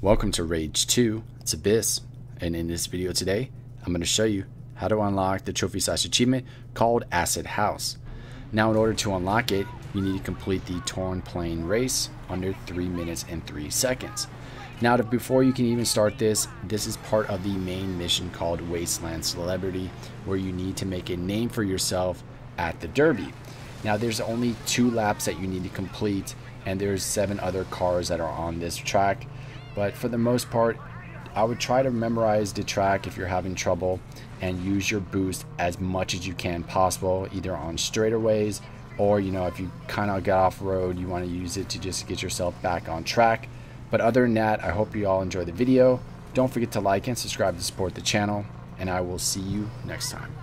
Welcome to Rage 2, it's Abyss, and in this video today, I'm going to show you how to unlock the trophy slash achievement called Acid House. Now in order to unlock it, you need to complete the Torn Plains race under 3 minutes and 3 seconds. Now to, before you can even start this, this is part of the main mission called Wasteland Celebrity, where you need to make a name for yourself at the Derby. Now there's only two laps that you need to complete, and there's seven other cars that are on this track but for the most part, I would try to memorize the track if you're having trouble and use your boost as much as you can possible, either on straightaways or, you know, if you kind of get off road, you want to use it to just get yourself back on track. But other than that, I hope you all enjoy the video. Don't forget to like and subscribe to support the channel, and I will see you next time.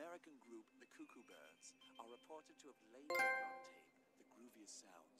American group The Cuckoo Birds are reported to have laid on tape the grooviest sounds